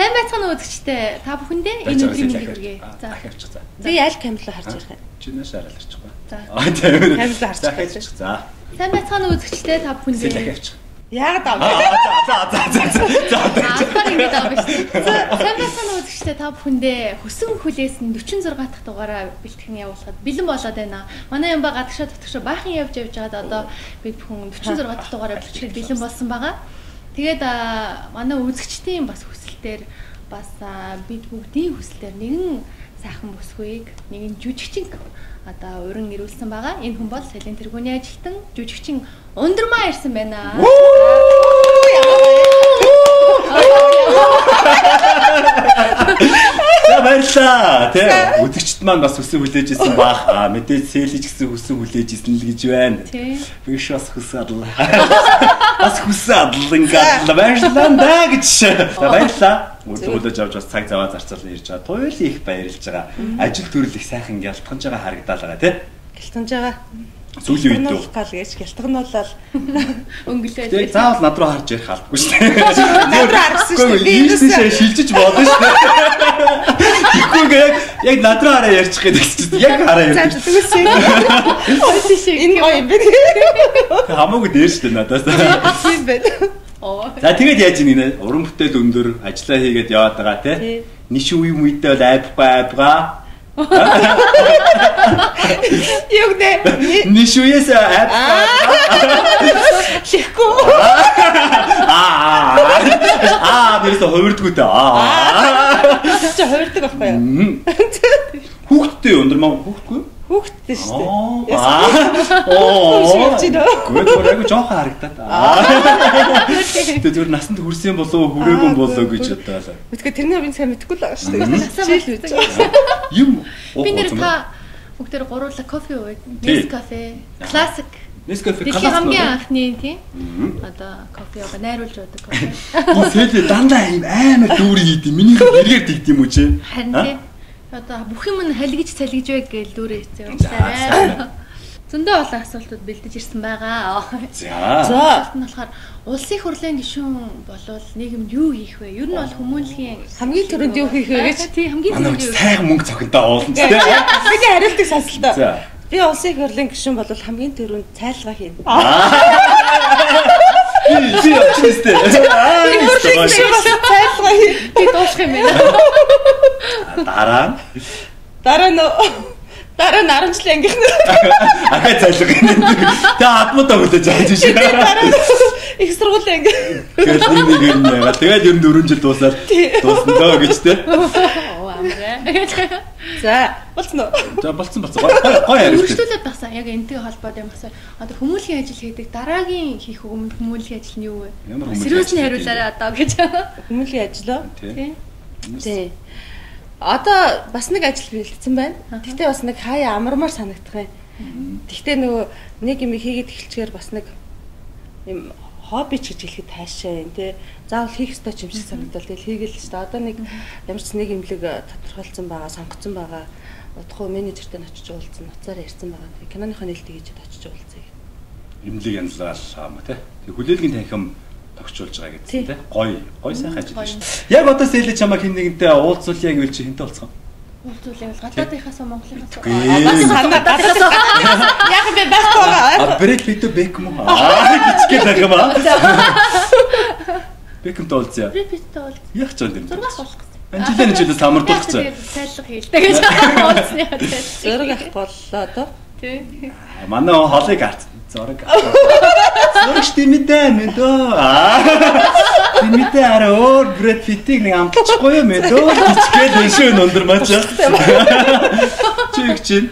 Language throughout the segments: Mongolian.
Сайн байцгаана үзэгчтэй. Та бүхэндээ энэ өдрийн мэндийг хүргэе. За авчих за. Би аль камераа харж ирэх юм. Чинээс арай л арчихгүй. За. Аа тийм. Камераа харж За ирэх. авчих. За. Сайн байцгаана үзэгчтэй та бүхэндээ. авчих. Яагаад Аа аа? за за за за за. Ахаар ингэж байгаа биш. Сайн байцгаана үзэгчтэй та бүхэндээ хөсөн хүлээс нь 46 дахь дугаараа бэлтгэн явуулахад бэлэн болоод байна. Манай юм ба гадагшаа дотгошоо баахан явж явж байгаад одоо бид бүхэн 46 дахь дугаараа бэлтгэхэд бэлэн болсон байгаа. Тэгээд манай үзэгчдийн бас хүсэлтээр бас бид бүгдийн хүсэлтээр нэгэн сайхан бүсгүйг нэгэн жүжигчин одоо уран ирүүлсэн байгаа. Энэ хүн бол Сален тэргүүний ажилтан жүжигчин Ундрмаа ирсэн байна. За баярлаа. Тэ үзэгчд маань бас хүсэн хүлээж исэн баах. Аа мэдээж сэлж гэсэн хүсэн хүлээж исэн л гэж байна. Тий. Биш бас хүсэн адлаа. Бас хүсэн адлаа ингээд баярлаа да гэж. Өдөр хүлээж авч бас цаг заваа зарцуулна ирж байгаа. Туйл их баярлж байгаа. Ажил төрөл их сайхан гялтганж байгаа харагдаад байгаа тий. Гэлтэнж байгаа. Сүүлийн үед үү. гал гэж гэлтгнуулаад Өнгөлөө. Тэгээ заавал над руу харж ярих албагүй шүү дээ. Над руу харсан шүү дээ. Би ерөөсөө шилжиж болно шүү дээ. Тэгэхгүй яг яг над руу хараа ярьчих гэдэг чинь яг хараа За ярьчих. зүгээс шиг. энэ гоё юм бэ. Хамаагүй дээр шүү дээ надаас. Тийм байна. Оо. За тэгээд яаж ийм нэ уран бүтээл өндөр ажиллаа хийгээд яваад байгаа те. Ниш үе мүйдээ бол айбгаа айбгаа. Юу нэ? Ниш үеэс айбгаа. Лихгүй. Аа. Аа бис хувирдгүү те. Аа. Чи хувирдаг байхгүй юу? Мм. Хүүхдтэй өндөр маа хүүхдгүй. Хүүхдтэй шүү дээ. Оо. Гүйл айгу жоохон харагдаад. Аа. Тэгээ зүгээр насанд хүрсэн болов хүрээгүй болов гэж бодлоо. Үтгэ тэрний хувийн сайн мэдэхгүй л байгаа шүү дээ. Насаа болчихсон. үү. Юм. Би нэр та бүгдээр гуруула кофе ууя. Тий. Нес кафе, классик. Нескафе Дэлхийн хамгийн анхны тийм. Одоо кофе ууга найруулж уудаг кофе. Сэлээ дандаа ийм амар дүүрэн хийд юм. Миний хэрэгээр тэгд юм уу чи? Харин тийм. Одоо бүх юм нь халигж салгиж байг гэж дүүрээ хэвчээ. Зөндөө олон асуултууд бэлдэж ирсэн байгаа. За. За. Асуулт нь болохоор улсын хурлын гишүүн болвол нийгэмд юу хийх вэ? Ер нь бол хүмүүнлэгийн Хамгийн түрүүнд юу хийх вэ гэж. тий хамгийн түрүүнд юу сайхан мөнгө цогтоо уулна тийм. Миний хариултыг сонслоо. За. Би улсын хурлын гишүүн бол хамгийн түрүүнд цайлгаа хийнэ. Би гишүүн бол цайлгаа би дуусах юм байна. Дараа Дараа нь дараа нь 10 жилийн ангийнх ахаа цайлга. Тэ адмуудаа хүлээж авч шиг. дараа нь их сургуулийн анги. Тэгээд нэг нэг юм яагаад тэгээд ер нь 4 жил дуусаад дуусна дөө гэж тэ. Оо амраа. За, болцсон уу? За болцсон болцсон. Гой яриа. Үргэлжлүүлээд басаа яг энтэй холбоотой юм басаа. Одоо хүмүүнлэгийн ажил хийдэг дараагийн хийх өмнө хүмүүнлэгийн ажил нь юу вэ? Сериус нь хариулаарай одоо гэж. Хүмүүнлэгийн ажил уу? Тий. Тий. Тий. Одоо бас нэг ажил бэлдсэн байна. Гэхдээ бас нэг хаяа амармаар санагдах юм. Гэхдээ нөгөө нэг юм хийгээд эхэлчихээр бас нэг юм хобби ч гэж хэлэхэд таашаа юм тий. Заавал хийх ёстой юм шиг санагдал. Тэгэл хийгээл л шүү дээ. Одоо нэг ямар ч нэг имлэг тодорхойлсон байгаа, сонгогдсон байгаа. Удахгүй менежертэй очиж уулзсан, нуцаар ярьсан байгаа. Киноныхоо нээлтийг хийж очиж уулзъя. Имлэг янзлал хаама тий. Тэг хүлээлгийн танхим тогтчулж байгаа гэсэн тий. Гой гой сайхан ажил шүү. дээ. Яг одоо сэлэ чамаа хин нэгэнтэй уулзуулъя гэвэл чи хинтээ уулзах. Уулзуулъя бол гадаадынхаас Монголынхаас. Гээ. Санаа гадаад яг би байхгүй байгаа. А Брэд Питт Бекхэм уу? Аа гिचгээ байх юм аа. Бекхэм уулзъя. Брэд Питтэй бол Яг ч юм. зураг авах гэсэн. Анжилаа нэг жилээс амардуулах гэж. Тайлах хийлтэй гэж уулзны хатал. Зөрөг авах боллоо доо. Тий. Манай холыг арт. Зураг. Зурагч тимэдэ мэн дөө. Аа. Тимэдэ арай өөр Брэд Питтийг нэг амтчихгүй юм ээ дөө. Гिचгээд өншөө өндөр маач. Чи их чинь.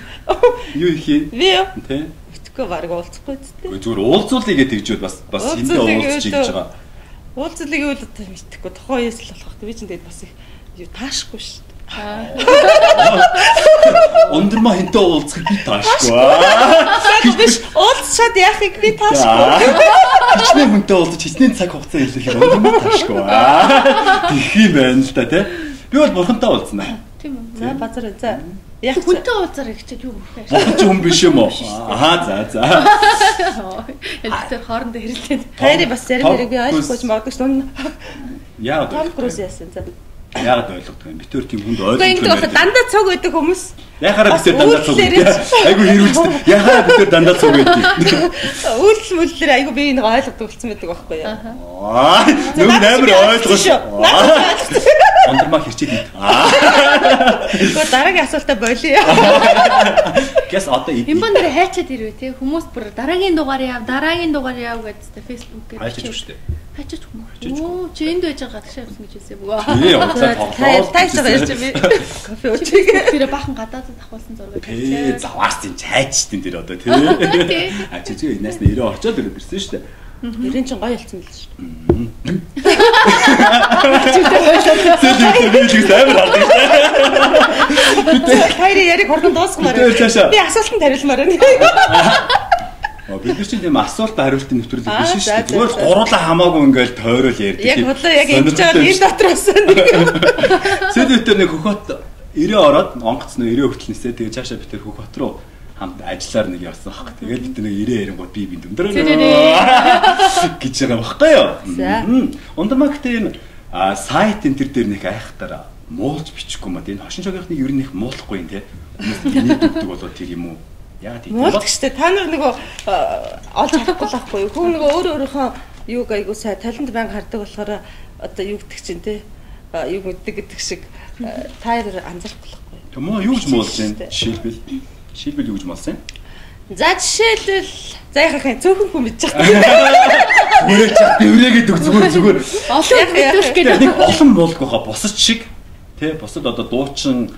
Юу их юм? Би юу? Тэ. Итгэхгүй баг уулзахгүй зү. Зүгээр уулзуулъя гэдэг тэгжүүд бас бас Уулзуулъя уулзчих гэж байгаа. Уулзлыг юу л одоо мэдхгүй тухайн үеэс л болох. Би ч тэгээд бас их юу таашгүй шүү Ундрмаа хинтээ уулзах би таашгүй. Аа. Биш уулзчаад яахыг би таашгүй. Хичнээн хүнтэй уулзаж хичнээн цаг хугацаа хэлэхээр ундрмаа таашгүй. Аа. Тих юм байна л да тий. Би бол бурхантай уулзнаа. Тийм үү. За базар за. Яг ч Хүнтэй уулзаар ихчээд юу гэх вэ? Бурхан ч хүн биш юм уу? Аа за за. Тэр хоорондоо хэрэлдээд. хайр бас зарим хэрэг би ойлгохгүй ч магадгүй шүү дээ. Яа Том. Круз яасан за. Яагаад ойлгохгүй юм? Битүүр тийм хүнд ойлгохгүй. байх дандаа цог байдаг хүмүүс. Яхаараа бид тэр дандаа Үүлдэлээр гэдэг. Айгу хэрүүлж. Яхаараа бид тэр дандаа цуг гэдэг. Үйлдэл мүлдэлэр айгу би нэг ойлгодог болсон байдаг байхгүй юу? Аа, нүг амар ойлгож. Ондормаа хэрчээд ид. Аа. Гэхдээ дараагийн асуултаа болиё. Гэс одоо ид. Бимбан дээр хайчаад ирвэ те хүмүүс бүр дараагийн дугаар яав, дараагийн дугаар яав гэдэгтэй фэйсбүүк дээр. Хайчиж шүү дээ. Хайчаач хүмүүс. Оо чи энд байж байгаа гадагшаа явсан гэж хэлсэн бөгөө. Тий, уцаа тоглоо. Тайж байгаа ярьж би. Кофе уучих. Тэр бахан гадаадд авахулсан зураг Пэ заваас тийм цайчтэн тэр одоо тий. Тий. А чи чи энэс нэрээ орчоод ирээд ирсэн шүү дээ. Нэрэн чинь гоё хэлсэн л шүү. Би л амар хардаг шүү дээ. Хайр яриг хурдан дуусгамаар. Цаашаа. Би асуултанд хариулмаар байна. Бид нар чинь тийм асуулт хариултын нэвтрүүлэг биш шүү дээ. Зүгээр за. гуруулаа хамаагүй ингээл тойрол ярьдаг. Яг бодлоо яг ингэж байгаа энэ дотроос нэг. Сэдвэтэр нэг хөхөт 90 ороод онгоцно 90 хүртэл нисээ тэгээ цаашаа бид тэр хөхөт рүү хамт ажиллаар нэг явсан баг. Тэгээд бид нэг 90 ярингууд би бинд өндөр гэж байгаа байхгүй юу? Гэдэг юм а сайт энэ төр дээр нэг айхтар муулж бичихгүй мод энэ хошин шогийнхны ер нь их муулахгүй юм те. Нийт өгдөг болоо тэр юм уу? Яагаад тийм Муулдаг штэ. Та нар нөгөө олж харахгүй байхгүй юу? Хүн нөгөө өөр өөрийнхөө юуг айгу сай талент банк хардаг болохоор одоо юу гэдэг чинь те а, юу мэддэг гэдэг шиг та хоёр анзаарахгүй байхгүй юу? Юу гэж муулж байна? Жишээлбэл жишээлбэл юу гэж муулсан? За жишээлбэл за яхахын цөөхөн хүн мэдж байгаа. Бүрээ чад дэврээгээд өг зүгээр зүгээр. Олон мэдүүлэх гэдэг. нэг олон муулгүй хаа бусад шиг тий бусад одоо дуучин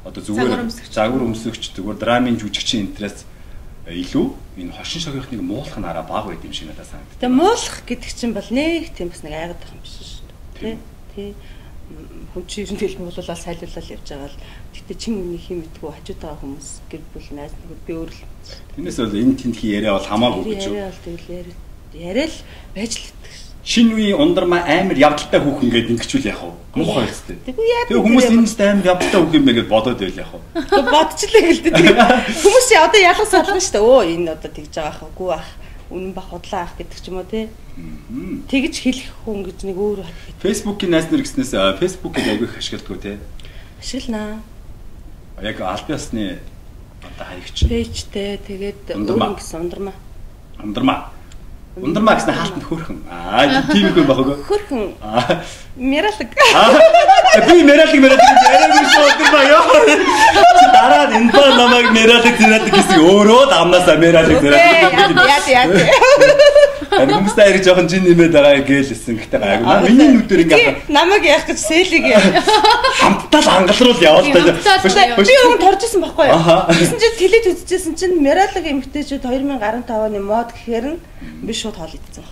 одоо зүгээр загвар өмсөгч зүгээр драмын жүжигчийн интерес илүү энэ хошин шогийнхныг муулах нь араа баг байд юм шиг надад санагдав. Тэгээ муулах гэдэг чинь бол нэг тийм бас нэг айгаад байгаа юм биш шүү дээ. Тий. Тий. Нь тэгэл муулуулаад сайлуулаад явж байгаа л гэтээ чин үнийг хин мэдгүй хажууд байгаа хүмүүс гэр бүл найз нөхөд би өөр л Тэрнээс бол энэ тентхийн яриа бол хамаагүй гэж. яриа бол тэгэл яриа яриа л байж л. Шинэ үеийн ундрмаа амар явдалтай хүүхэн гэдэг ингэчүүл яах вэ? Муухай хэвчтэй. Тэгээ хүмүүс энэ тест амар явдалтай хүүхэн юм бэ гэж бодоод байл яах вэ? бодчихлаа гэлдэ. Хүмүүс одоо ялгас сална шүү дээ. Өө энэ одоо тэгж байгаа ах үгүй ах үнэн бах худлаа ах гэдэг ч юм уу тий. Тэгж хэлэх хүн гэж нэг өөр Facebook-ийн найз нар гэснээс Facebook-ийг айгүй их ашигладаг тий. ашигланаа. Яг аль биесны одоо хаягч Пэйжтэй тэгээд Ундрмаа. өөр гэсэн ундрмаа. ундрмаа. Ундрмаа гэсэн хаалтанд хөөрхөн. Аа тийм их байх уу? Хөрхөн. Аа, би мералиг мералиг яриаггүй шүү ундрмаа ёо. Чи дараа нь энэ ба намайг мералиг зэрэг гэсэн өөрөө л амнасаа мералиг зэрэг. Яа яа яа. Энэ хүмүүстэй хэрэг жоохон жин нэмээд байгаа гэлсэн. Гэтэ гайгүй. Миний нүдээр ингээ Намайг яах гэж сэлийг хамтдаа л хангалтруулал явуулдаг. Хамтдаа л яваа. би өгөн торж исэн байхгүй юу? Тэгсэн чинь телед үзчихсэн чинь Миралаг эмгтээчүүд 2015 оны мод гэхээр нь би шууд хоол идсэн.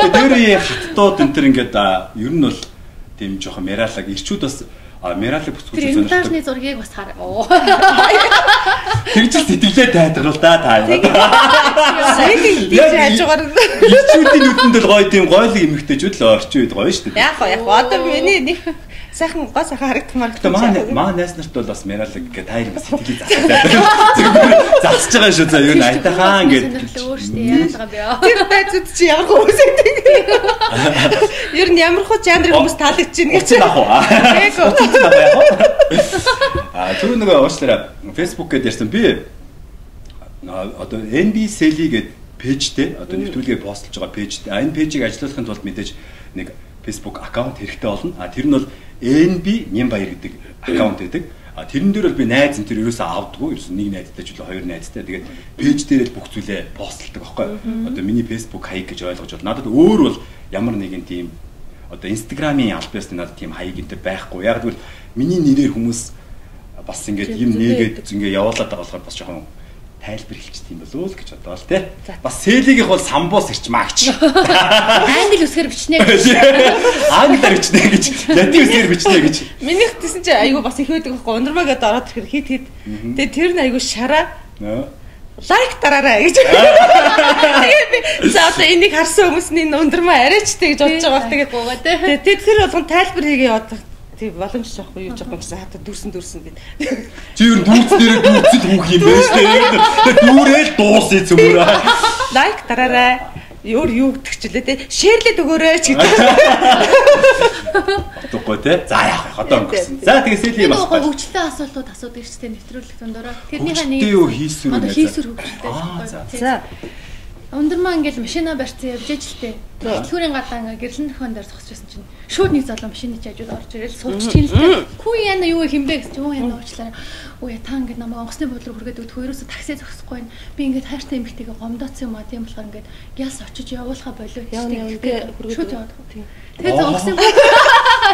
Тэр хаттууд энэ төр ингээд ер нь бол тийм жоохон мералаг ирчүүд бас мералаг Тэр бүсгүүч сонирхдаг. имитажны зургийг бас хар. Тэгж л сэтгэлээ тайлбарлаа та та. Сэлийг диж хайж байгаа. Ирчүүдийн нүдэнд л гоё тийм гоё л эмэгтэйчүүд л орчин үед гоё шүү дээ. Яг гоо яг одоо миний нэг сайхан гоо сайхан харагдмаар. Гэтэ маа маа найз нарт бол бас мералаг гэ тайр бас сэтгэлийг засаад. Засаж байгаа шүү за юу айтахан Сонирхол гэдэг. өөр штэ яаж байгаа юм бэ? Тэр байцууд чи ямар хүмүүс гэдэг. Ер нь ямар хуу жанрын хүмүүс таалагдж байна гэж. Вэ? А түрүү нөгөө уучлаарай. Facebook гээд ярьсан би одоо NB Sally гээд пэйжтэй одоо нэвтрүүлгээ постлж байгаа пэйжтэй. А энэ пэйжийг ажилуулахын тулд мэдээж нэг Facebook аккаунт хэрэгтэй болно. А тэр нь бол NB Нямбаяр гэдэг аккаунт гэдэг. А тэрэн дээр бол би найз энэ тэр ерөөсөө авдаггүй. Ерөөсөө нэг найзтай ч үл хоёр найзтай. Тэгээд пэйж дээр л бүх зүйлээ постлдог байхгүй. Одоо миний Facebook хаяг гэж ойлгож бол надад өөр бол ямар нэгэн тийм одоо инстаграмын албаас надад тийм хаяг энэ төр байхгүй. Яг тэгвэл миний нэрээр хүмүүс бас ингээд юм нээгээд ингээ явуулаад байгаа болохоор бас жоохон тайлбар хэлчих тийм болов уу л гэж бодоо л те. Бас сэлигийнх бол самбуус ирч маагч. Англи үсгээр бичнэ. Англиар бичнэ гэж, латин үсгээр бичнэ гэж. Минийх тийсэн чи айгүй бас их байдаг байхгүй. Ундрмаа гэдээ ороод ирэхээр хит хит. Тэгээ тэр нь айгүй шараа лайк дараарай гэж. Тэгээ би за одоо энийг харсан хүмүүс нь энэ ундрмаа арайчтэй гэж бодож байгаа. Тэгээ тэгээ тэр болгон тайлбар хийгээ яваад тий боломж жоохгүй юу жоохгүй гэсэн хата дүүрсэн дүүрсэн гэд. Чи ер нь дүүц дээр дүүцэд хүүх юм байна шүү дээ. Тэгээ дүүрэл дуусъя цөмөр. Лайк дараарай. Өөр юу гэдэг ч лээ тий. Шеэрлээд өгөөрэй ч гэдэг. те. За яах вэ? Одоо өнгөрсөн. За тэгээ сэлийн Энэ бас гоо хөгжлөлтөө асуултууд асуудаг шүү дээ нэвтрүүлэх дундороо. Тэрнийхээ нэг юу, Одоо үү, хийсвэр Аа, хөгжлөлтөө. за. тий. За. Ундрмаа ингээл машина барьсан явж ажилтээ. Хөтөлбөрийн гадаа ингээ гэрлэн нөхөн дээр зогсож байсан чинь шууд нэг залуу машины жажууд орж ирэл суулчих юм л. Хүү яна юу химбэ гэж юу яна уучлаарай. Үе та ингээ намайг онгоцны бод руу хүргээд өгдөгөө ерөөсө такси зогсохгүй байна. Би ингээ хайртай эмэгтэйгээ гомдооцсон юм а тийм болохоор ингээ гялс очиж явуулахаа болоо. Явна, явна. Би шууд хүргээд яваад. Тэгээд онгоцны.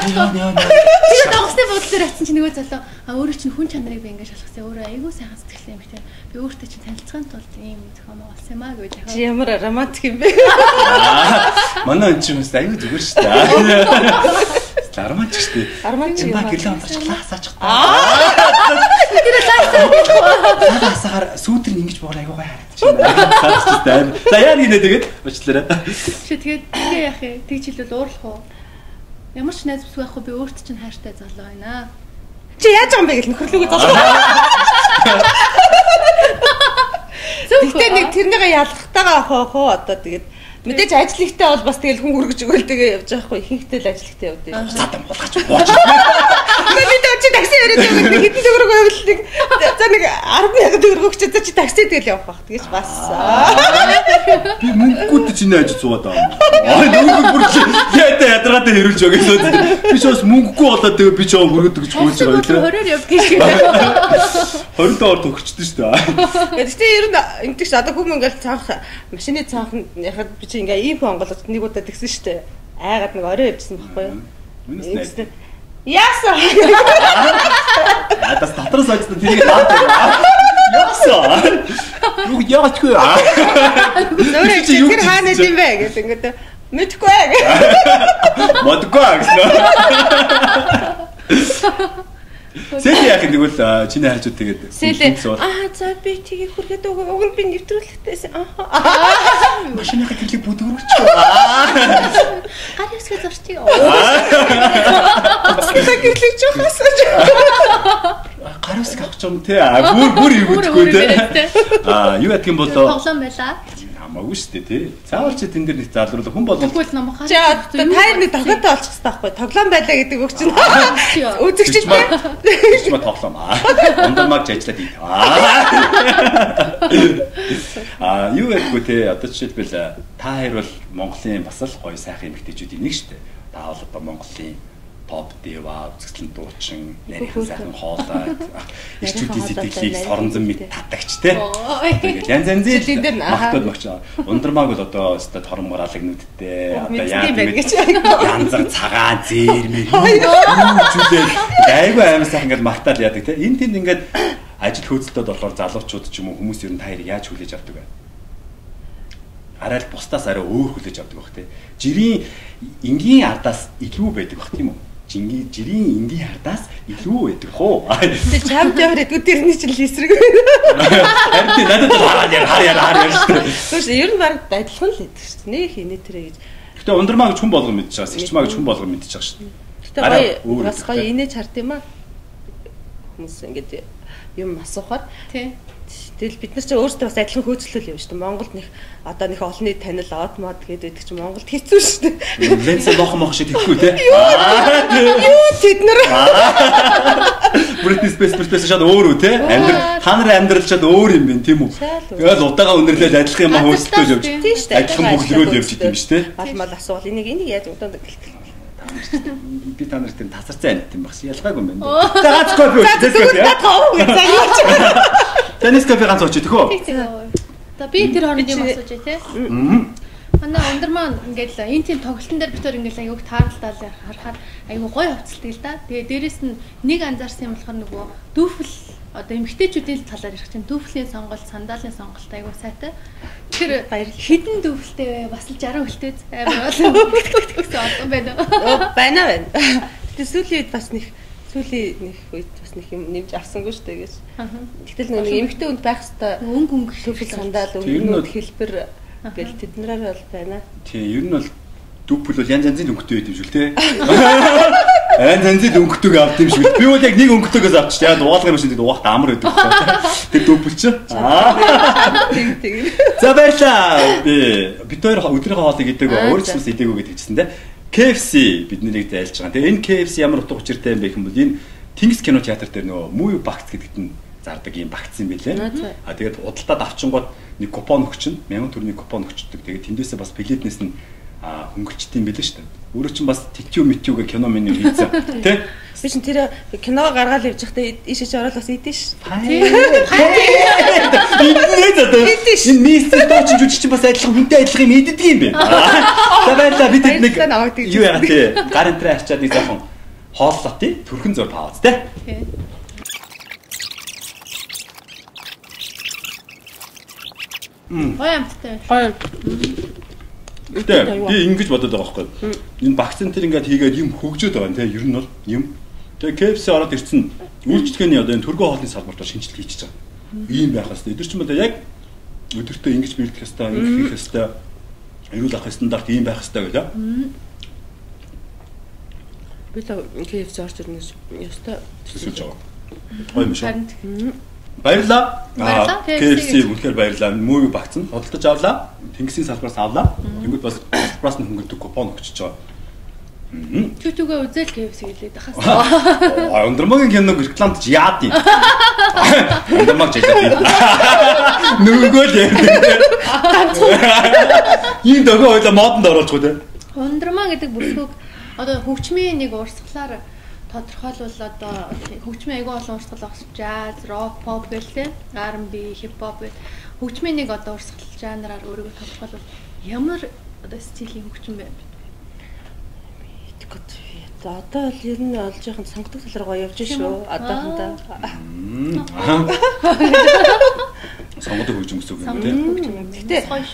Тэгээд онгоцны бод дээр атсан чинь нөгөө залуу а өөрөө чинь хүн чанарыг би ингээ шалгасан. Өөрөө айгүй сайхан сэтгэлтэй эмэгтэй. Би өөртөө чинь танилцахын тулд ийм зохион болсон юм а гэж Чи ямар романтик юм бэ? Манай энэ ч юм уу аюу зүгээр шүү дээ. Дармаач шүү дээ. Арман чи Чимба юм. гэрлээ онцорчлаа асаач та. Аа. Асаар сүүтэр ингэж буур аюу гай харагдчихна. За яа гинэ тэгээд уучлаарай. Чи тэгээд тэгээ яах вэ? Тэгж хэлвэл уурлах уу? Ямар ч найз бүсгүй байхгүй би өөрт чинь хайртай залуу байна. Чи яаж байгаа юм бэ гэл нөхөрлөгөө залуу. Гэтэ нэг тэрнийгээ ялгахтайгаа хоо хоо одоо тэгээд мэдээж ажил ихтэй бол бас тэгэл хүн үргэж өгөөл тэгээ явж байгаа хгүй ихэнхдээ л ажил ихтэй явдаг. Садан болгоч бооч. Тэгээ би дөө чи такси яриад байгаа нэг хэдэн төгрөг байвал нэг за нэг 100000 төгрөг өгч за чи такси тэгэл явах бах тэгэж бас. Би мөнгөгүй чинь ажиж суугаад байгаа. Аа нөгөө бүр чи яата ядаргаатай хэрүүлж өгөөсөө. Би ч бас мөнгөгүй болоод тэгээ би ч аа мөрөд гэж хөөж байгаа юм. 20-оор явдаг шиг. 20 доор төгчдөн шүү дээ. Гэхдээ ер нь ингэдэг ш одоо хүмүүс ингээл цаах машины цааханд яхад би чи ингээ ийм хүн онголож нэг удаа тэгсэн штэ. Айгаад нэг орой явжсан байхгүй юу? Үнэс нэ. Ингэсэн. Яасан. А тас дотроос очсон тэрийг таад. Яасаа. Юу яачгүй аа. Өөрөө Чи тэр хаана юм бэ гэдэг ингээд мэдхгүй аа. Модгүй гэсэн. Сэл яах юм тэгвэл чиний хайчууд тэгээд сууд. Аа за би тгийг хүргээд өгөө. Уг нь би нэвтрүүлэхтэйсэн. Аа. Машиныхаа тэрлийг бүдгөрөгч. Аа. Гар хэсгээ зорчих. Цэцэг гэрлэж хасаж. Гар үсг авч юм те. А, Бүр бүр юу гэдэггүй те. Аа юу ядг юм бол Тоглоом байла. Хамаагүй шүү дээ тий. Цаавар чи тэн дээр нэг залруулах хүн бол Тэгвэл намайг Чи одоо таар нэг тоглоотой болчих хэрэгтэй байхгүй. Тоглоом байлаа гэдэг үг чинь. Үзэгч Үзэгч Гэж маа гэж маа тоглоом аа. Ондомаг ажиллаад ий. Аа юу гэдэггүй те одоо жишээлбэл та хоёр бол Монголын бас л гоё сайхан эмэгтэйчүүдийн нэг шүү дээ. Та бол одоо Монголын топ дэва үзэсгэлэн дуучин нарийнхан сайхан хоолой ирчүүдийн сэтгэлийг соронзон мэд татагч те. Тэгээд янз янзын Жилийн дээр нь, аха. магтад багч. Ундрмаг бол одоо өстой тормгораалаг нүдтэй одоо байх гэж. янзар цагаан зээрмэр юу зүйлээ айгүй амар сайхан ингээд мартаал яадаг те. Энд тэнд ингээд ажил хөөцөлтөд болохоор залуучууд ч юм уу хүмүүс ер нь та хоёрыг яаж хүлээж авдаг вэ? Арай л бусдаас арай өөр хүлээж авдаг бах те. Жирийн энгийн ардаас илүү байдаг бах тийм үү? Жингийн жирийн энгийн ардаас илүү байдаг хоо. Тэр чамд яваад идэггүй тэрний чинь л эсрэг. Харин тий надад л хараад яар хараа яар шүү дээ. Тэгвэл ер нь баг адилхан л байдаг шүү дээ. Нэг хийнэ тэрэ гэж. Гэтэ ундрмаа гэж хүн болгон мэдчихэж байгаа. Сэгчмаа гэж хүн болгон мэдчихэж байгаа шүү. Гэтэ Арай гоё бас гоё инээж хард юм аа. Хүмүүс ингэж юм асуухаар Тий. Тэгэл бид нар ч өөрсдөө бас адилхан хөөцлөл юм шүү дээ. Монголд нэг одоо нэг олонний танил од мод гэдэг байдаг чи Монголд хэцүү шүү дээ. Ленс лох мох шиг тэхгүй те. Юу тэд нар Бритни спейс спейс шууд өөр үү те? Амьдрал та нарын амьдрал шууд өөр юм байна тийм үү? Тэгэл удаага өнөрлөөл адилхан юм хөөцөлтөө явж. Тийм тийм шүү дээ. Адилхан бүхлөрөөл явж идэв юм шүү те. Мал мал асуувал энийг энийг яаж удаан гэлтэй. Би та нарт энэ тасарцаа амт юм багш. Ялгаагүй юм байна. За. За зүгээр татгаа уу за юу ч. Танис кофе ганц. Тэг тэг. За би тэр хооронд юм асууж тий. Манай өндөр маань ингээл энэ тийм тоглолтын дээр битэр ингээл аяуг тааралтай харахаар аягүй гоё хувцалдаг л да. Тэгээ дээрэс нь нэг анзаарсан юм болохоор нөгөө дүүфэл одоо эмгтээчүүдийн талаар ярих чинь дүүфлийн сонголт, сандаалын сонголт аягүй сайтай. Тэр хідэн дүүфэлтэй вэ? Бас л 60 хөлтэй амар бол гэсэн одоо байна. Оо байна байна. Тэгтээ сүүлийн үед бас нэг сүүлийн нэг үед бас нэг юм нэмж авсангүй шүү дээ гэж. Тэгтэл нэг эмгтэй үнд байх хэвээр Өнгө өнгө төвл сандал Тэр нь бол- өнгөнүүд хэлбэр гэл тэднэрээр бол байна. Тийм ер нь бол дүүпл бол янз янзын өнгөтэй байд юм шүү л те. Янз янзын өнгөтэйг авд юм шүү. Би бол яг нэг өнгөтэйгээс авчих. Яг дугаалгын машин дээр дугаахт амар байдаг. Тэр дүүпл чи. Тэг тэг. За баярлаа. Би бид хоёр өдрийнхөө хоолыг идээг Аа, өөрчлөс идээгүү гэж хэлсэн те. KFC бид нарыг зайлж байгаа. Тэгээ энэ KFC ямар утга учиртай юм бэ гэх юм бол энэ Тэнгис кино театр дээр нөгөө movie box гэдэгт нь зардаг юм багц юм билээ. А тэгээд худалдаад авчингууд нэг купон өгчин 1000 төгрөгийн купон өгчдөг. Тэгээд тэндээсээ бас билетнээс нь хөнгөлчт юм билээ шүү дээ. Өөрөө чинь бас титүү митүүгээ кино меню хийцэн. Тэ? Би чинь тэр кино гаргаад явж байхдаа ийшээч ороод бас идэв ш. Идэнэ зато. Энэ нийслэл дооч жүжиг чинь бас адилхан хүнтэй адилхан юм иддэг юм бэ. За баярлаа бид нэг юу яагаад тий гарын трэ арчаад нэг жоохон хооллоо тий төрхөн зур пауз тий. Гоё амттай. Гоё. Тэгээ би ингэж бодоод байгаа байхгүй. Энэ вакцин тэр ингээд хийгээд юм хөгжөөд байгаа юм тий ер нь бол юм. Тэгээ KFC ороод ирсэн үйлчлэгээний одоо энэ төргөө хоолны салбарт шинжилгээ хийчихэж байгаа. Ийм байх хэвээр. Эдгээр чинь одоо яг өдөртөө ингэж бэлдэх хэвээр, ингэж хийх хэвээр, эрүүл ах стандарт ийм байх хэвээр гэлээ. Би л KFC орж ирнэ гэж ёстой төсөлж байгаа. Гоё юм шүү. Баярлаа. KFC үнэхээр баярлаа. Movie багцсан. Худалдаж авлаа. Тэнгисийн салбараас авлаа. Тэнгүүд бас салбараас нь хөнгөлдөг купон өгчөж байгаа. Чүтүгээ үзэл KFC гэлээд ахаас. Аа, Өндөрмөгийн киног рекламд ч яад юм. Өндөрмөг жийлээ. Нүгөө л ярьдаг. Ийм дөгөө ойлоо модонд оруулах үү? Ундрмаа гэдэг бүрсгүүг одоо хөгжмийн нэг урсгалаар тодорхойлвол одоо хөгжмийн айгүй олон урсгал багс jazz, rock, pop гэлтэй R&B, hip hop гэх хөгжмийн нэг одоо урсгал жанраар өөрийгөө тодорхойлвол ямар одоо стилийн хөгжим бэ? Тэгэхэд за одоо л ер нь олж яхад сонгодог тал руу явж шүү. Одоохондоо. Сонгодог хөгжим гэсэн үг юм тийм. Гэтэ гоё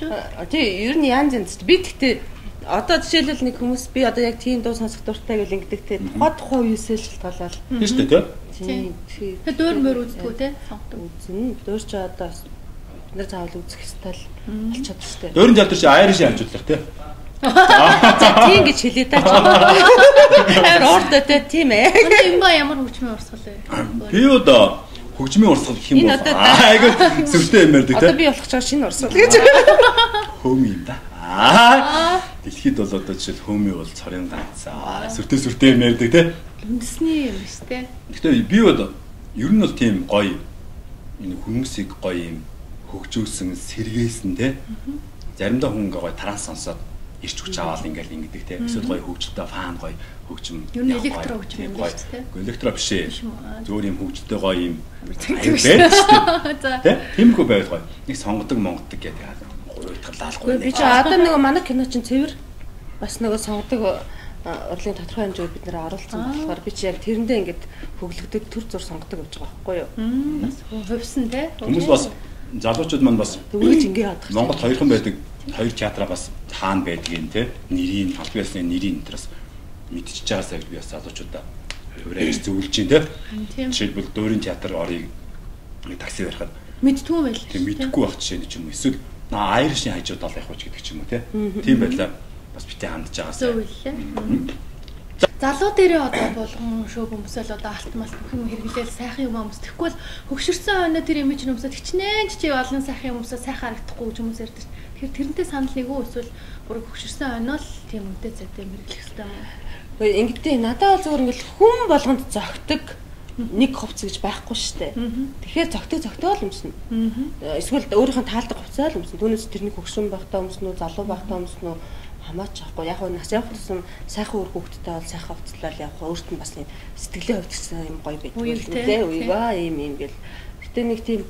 тий ер нь янз янз. Би тэгтээ одоо жишээлбэл нэг хүмүүс би одоо яг тийм дуу сонсох дуртай гэж ингэдэг те тухай тухай үесэл шалтгаалал. Тийм шүү дээ Тийм тийм. Тэгээ дөөр мөр үздэггүй те сонгодог. үзэн дөөр ч одоо бид нар заавал үзэх стайл болчиход штэ. Дөрөн театр чи Irish амжууллах тийм. За тийм гэж хэлээ та. Хайр ордоо те тийм ээ. Юм ба ямар хөгжмийн урсгал вэ? Би одоо хөгжмийн урсгал гэх юм Энэ бол одоо- айгу сүртэй юм ярьдаг Одоо тийм. би болох чаа шинэ орсол гэж. Хөөми юм да. Аа. Дэлхийд бол одоо жишээл хөөми бол цорын ганц. Аа, сүртэй сүртэй юм ярьдаг тийм. Үндэсний юм шүү те. Гэхдээ би бол ер нь бол тийм гоё энэ хүмүүсийг гоё юм хөгжүүлсэн сэргээсэн те. Заримдаа хүн гоё транс сонсоод ирч хүч аваад ингээл ингэдэг те. Эсвэл гоё хөгжилтэй фан гоё хөгжим. Ер нь электро хөгжим юм гоё. биш үү, те? Гэхдээ Электро биш ээ. Зөөр юм хөгжилтэй гоё юм. шүү. шүү дээ. Тэ? Тиймэрхүү байвал гоё. Нэг сонгодог монгодог гэдэг гуйтгалаалгүй. Би чи одоо нөгөө манай кино чинь цэвэр бас нөгөө сонгодог а, урлагийн тодорхой хэмжээг бид нэр оруулсан болохоор би чи яг тэрэндээ ингээд хөглөгдөг төр зур сонгодог явж байгаа байхгүй юу? Хувьсан те. Хүмүүс бас залуучууд маань бас Тэгвэл ингээд ядах. Монгол хоёрхан байдаг. Хоёр театраа бас хаана байдгийг те. Нэрийг албан ёсны нэрийг энтерс мэдчихэж байгаасаа гэж би бас залуучуудаа хувираж зөвлөж чинь те. Жишээлбэл дөөрийн театр орыг такси барихад Мэдтгүй байл. тийм мэдхгүй байх жишээ нь ч юм уу. Эсвэл наа Айршийн хажууд ол явах гэж гэдэг ч юм уу. Тийм байдлаа бас битээ хандж байгаасаа. Зөвлөлээ. Залуу дээрээ одоо болгон шөөг өмсөөл одоо алт мас бүх юм хэрэглээл сайхан юм өмс. Бол хөгшөрсөн өнөө тэр имиж өмсөд хичнээн чи олон сайхан юм өмсөд сайхан харагдахгүй гэж хүмүүс ярьдаг. Тэгэхээр тэрнтэй санал нэг үү эсвэл бүр хөгшөрсөн өнөө л тийм үнэтэй цайтай юм хэрэглэх хэрэгтэй юм? Гэхдээ ингээд надад бол зүгээр ингээд хүн болгонд зөгтөг нэг хувц гэж байхгүй шүү дээ. Тэгэхээр зөгтөг зөгтөөл өмснө. Эсвэл өөрийнх нь таалдаг хувцаа л өмснө. Түүнээс тэрний хөгшин байхдаа өмснө үү, залуу байхдаа өмснө үү хамаач авахгүй. Яг нь нас явахсан сайхан үр хөвгттэй бол сайхан хувцлал явах. Өөрт нь бас юм сэтгэлээ өвдсөн юм гоё байдаг. Те. үегаа юм юм гэл. Гэтэ нэг тийм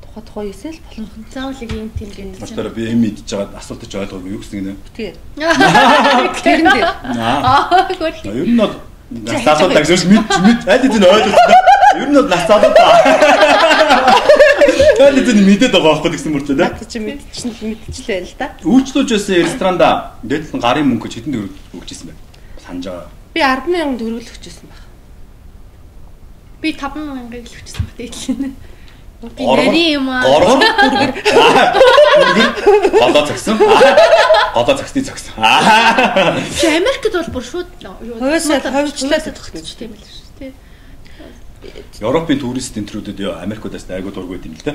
тухай тухай эсэл болох. Заавал нэг юм тийм гэдэг. Болохоор би эм мэдж байгаад асуулт ч ойлгоогүй юу гэсэн гинэ. Тэгээ. Тэр дээр. Аа. Ер нь бол нас залууд гэсэн мэд мэд аль хэдийн ойлгосон. Ер нь бол нас залууд та. Аль хэдийн мэдээд байгаа байхгүй гэсэн мөрчөө те. Наад чи мэдчихсэн мэдчихлээ л да. Үйлчлүүлж байсан ресторанда дээдлэн гарын мөнгө ч хэдэн төгрөг өгчээсэн. Санаж байгаа. Би 100000 төгрөг л өгчээсэн баг. Би 5000 л өчсөн бат эдлээ. Би Нарийн юм аа. Горгор бүргэр. Голоо цагсан. Голоо цагсны цагсан. Чи Америкт бол бүр шууд Хувьсаа- хувьчлаад тогтчих тийм л шүү дээ. Европын турист энтрүүдэд Америкудаас айгуу дургүй юм л да.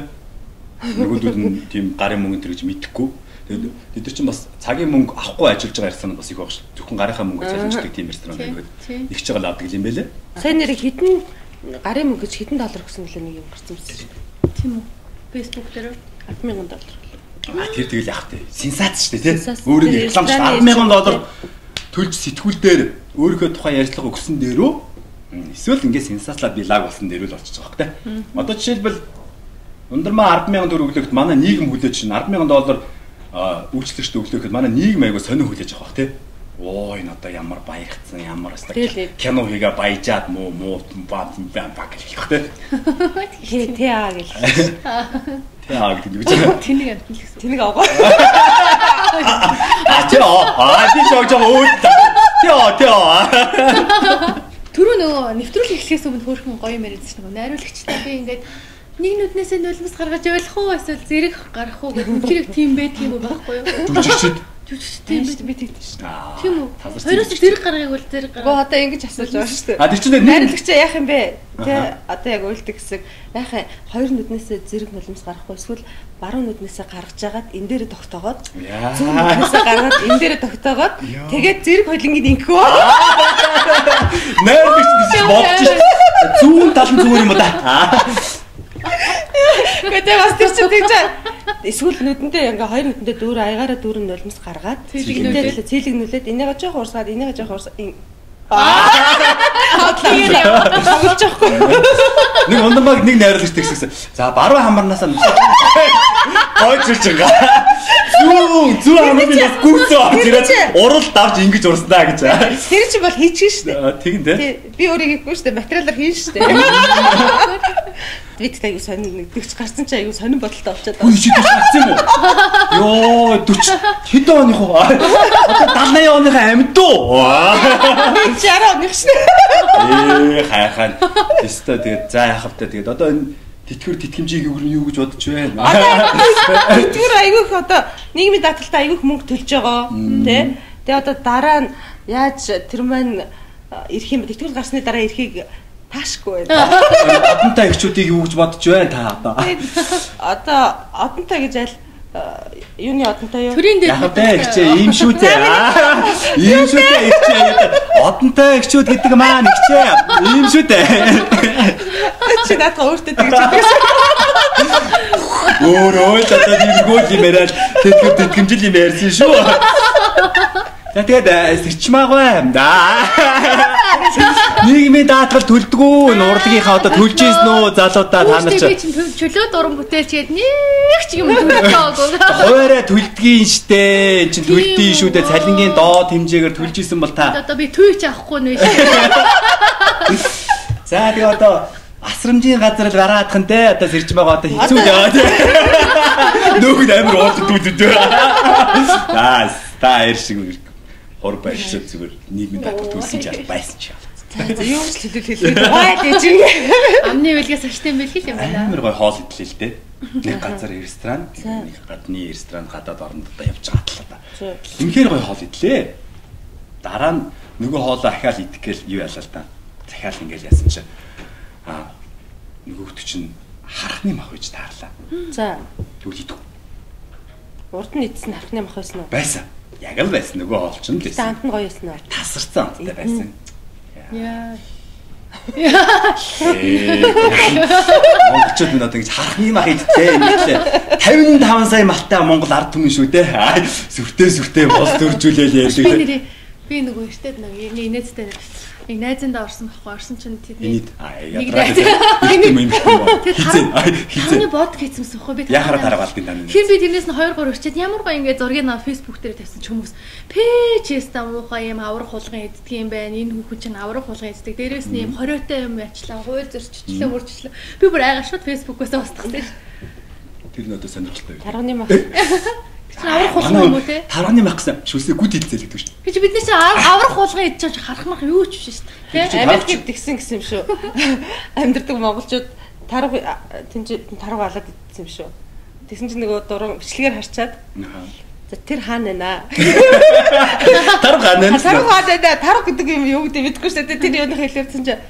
Нөгөөдүүд нь тийм гарын мөнгө төрж мэдэхгүй. Тэгээд бид нар чинь бас цагийн мөнгө авахгүй ажиллаж байгаа ресторан бас их баг ш. Зөвхөн гарынхаа мөнгөөр цалинждаг тийм ресторан байдаг. Нэг ч жагаа авдаг юм байлээ. Сайн нэр хитэн гарын мөнгө гэж хитэн доллар өгсөн гэлээ нэг юм гарсан юмсан шүү. Тийм үү. Facebook дээр 100000 доллар. А тэр тэгэл яах вэ? Сенсац шүү дээ тий. Сенсац. Өөрөө Тэр рекламч рестораны 100000 доллар төлж сэтгүүл дээр өөрийнхөө тухайн ярилцлага өгсөн дээрөө эсвэл ингээд сенсацлаа билаг болсон дээрөө л очиж байгаа хөөхтэй. Одоо жишээлбэл ундармаа 100000 төгрөг өглөөхөд манай нийгэм хүлээж чинь 100000 доллар үйлчлэгчд өглөөхөд манай нийгэм айгу сонир хүлээж авах тий. Оо энэ одоо ямар баярцсан ямар кино хийгээ баяжаад муу муу бам бам баг гэх хөөхтэй. Хээ тэ аа гэл. Тий аа гэдэг үү? тэнийг амтна л гэсэн. Тэнийг авгаа. А тий аа тий жоо жоо өөд. Тий аа тий аа. Түрүү нөгөө нэвтрүүлэг эхлэхээс өмнө хөөрхөн гоё юм яриадсан нөгөө найруулагчтай би ингээд нэг нүднээсээ нулимс гаргаж ойлгох уу эсвэл зэрэг гарах уу гэдэг үнэхээр тийм бай тийм үү байхгүй юу? Жүжигчд Жүжигч тийм байж би тэгдэж шүү. Тийм үү? Хоёроос зэрэг гаргыг бол зэрэг Гоо гаргаа. одоо ингэж асууж байгаа шүү дээ. А тэр чинь нэг Найруулагчаа яах юм бэ? Тэ одоо яг уйлдаг хэсэг яах юм? Хоёр нүднээсээ зэрэг нулимс гарахгүй эсвэл баруун нүднээсээ гаргаж жагаад энэ дээр тогтоогоод зүүн нүднээсээ гаргаад энэ дээр тогтоогоод тэгээд зэрэг хойлонгийн инкөө. найрлагч гэж шүү. Зүүн тал нь зүгээр юм да? Аа. Гэтэ бас тэр чинь тэгж эсвэл нүдэндээ ингээ хоёр нүдэндээ дүүр аягаараа дүүр нь нулимс гаргаад Цэлэг эндээ нүлээд. л цэлэг нүлээд энийгээ жоох уурсгаад энийгээ жоох Тэгэхээр яа. тоглож явахгүй. Нэг ундамаг нэг найрлагч тэгсэн. За баруун хамарнаасаа гойж ирж байгаа. Зүүн зүүн хамарнаас гүцөө авч ирээд урал давж ингэж урснаа гэж. Тэр чинь бол хийчихэн шүү дээ. Аа, Тэгин дээ. Тий, би өөрөө хийхгүй шүү дээ. Материалаар хийн шүү дээ. Тэгтээ аюу сонин нэг дэгч гарсан чи аюу сонин бодолтой болчиход Үгүй чи тийч гарсан юм уу? Йоо 40 хэдэн оных уу? Одоо 70 оных амьд уу? Аа. Би 60 оных шүү. Ээ хайхан. Тэстэ тэгээд за яхав та тэгээд одоо энэ тэтгэр тэтгэмжийг юу юу гэж бодож байна? Тэр аюух одоо нийгмийн даатгалтай аюух мөнгө төлж байгаа тий. Тэгээ одоо дараа нь яаж тэр маань а, ирэх юм бэ? Тэтгэл гарсны дараа ирэхийг таашгүй байна. Одонтой эхчүүдийг юу гэж бодож байна та одоо? Одоо одонтой гэж аль а, юуны одонтой юу? Төрийн дээр Яг тэ ихчээ ийм шүү дээ. Ийм шүү дээ ихчээ. Одонтой ихчүүд гэдэг маань ихчээ. Ийм шүү дээ. чи наадга өөртөө тэгж хэлдэг. Өөрөө л одоо нэггүй юм яриад тэтгэр тэтгэмжил юм ярьсан шүү. За тэгээд сэрчмаагүй. Да. Нийгмийн даатгал төлдгүү нурлагийнхаа одоо төлж ийсэн үү залуудаа та нар Үүштэй би чи чинь чөлөө дуран бүтээлч гээд нэг ч юм төлөөгүй. хуваараа төлдгийн штэ чин төлдөй шүү дээ цалингийн доод хэмжээгээр төлж ийсэн бол та Одоо би төвч авахгүй нь вэ? За тэгээ одоо асрамжийн газар л гараадах нь те одоо сэрж байгаа одоо хэцүү яваа те. Нөөхд амир уулд дүүдээ. Аа та эр шиг хор байшаа зүгээр нийгмийн татвар төлсөн ч байсан ч яа. За юу ч хэлэл хэлээ. Гай дэж ингэ. Амны үлгээс очтой юм бэлхий юм байна. Амар гой хоол идлээ л те. Нэг газар ресторан, нэг гадны ресторан гадаад оронд одоо явж байгаа талаа та. Үнэхээр гой хоол идлээ. Дараа нь нөгөө хоолоо ахаал идэх гээл юу ялаа л та. Захиал ингээл яасан чи. Аа нөгөөт чинь харахны мах гэж таарлаа. За Тэгвэл идэх урд нь идсэн хархны мах байсан уу? байсан. Яг л байсан нөгөө хоол чинь л байсан. амт нь гоё байсан уу? Тасарсан амттай байсан. Яа. Монголчууд минь одоо ингэж харахны мах идтээ ингэлээ. 55 сая малтай Монгол ард түмэн шүү дээ. Аа, Сүртэй сүртэй бол төржүүлээл ярьдаг. нэрээ би нөгөө эртэд нэг инээдтэй нэг найзандаа орсон байхгүй орсон чинь тэдний Нэг найз- юм юм. Хизээ. Хизээ. Бод хийцэмсэн байхгүй би Яхаар тараагаалт энэ тань. Хин би тэрнээс нь 2 3 өчөөд ямар гоо ингэ зургийг наа Facebook дээр тавьсан ч хүмүүс пэжээс та муухай юм аврах хулган иддэг юм байна. Энэ хүүхэн чинь аврах хулган иддэг. Дээрээс нь юм хориотой юм ячлаа, хууль зөрчилчлээ, мөрчлөө. Би бүр айгаа шууд фейсбુકээс устгасан шүү. Тэр нь одоо сонирхолтой. Тарганы мах. Чи аврах хулган юм уу те? Тарганы мах гэсэн шүсээ гүд хэлцээ л гэдэг шүү. Чи бид нар чи аврах идэж байгаа чи харах мах юу ч биш шүү. Тэ? Америкт тэгсэн гэсэн юм шүү. Амьдардаг монголчууд тарга тэнцээ тарга алаад идсэн юм шүү. Тэгсэн чинь нөгөө дуран бичлэгээр харчаад за тэр хаана байна? Тарга нэ. Тарга хаана байна? Тарга гэдэг юм юу гэдэг мэдгүй шүү дээ. Тэр юуны хэлэрсэн чинь